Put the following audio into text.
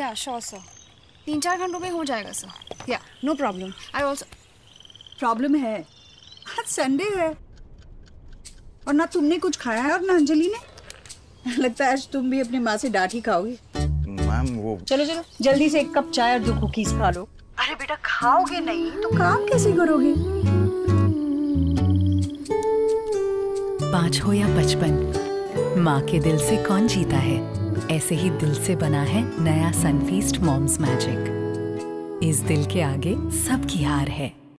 या sure sir तीन चार घंटों में हो जाएगा सर या no problem I also problem है। आज संडे है। और ना तुमने कुछ खाया है और ना अंजलि ने? लगता है आज तुम भी अपनी माँ से डांट ही खाओगी। मैम वो चलो चलो। जल्दी से एक कप चाय और दो कुकीज खा लो। अरे बेटा खाओगे नहीं? तो काम कैसे करोगे? पाँच हो या पचपन माँ के दिल से कौन जीता है? ऐसे ही दिल से बना है नया सनफीस्ट मॉम्स मैजिक इस दिल के आगे सबकी हार है।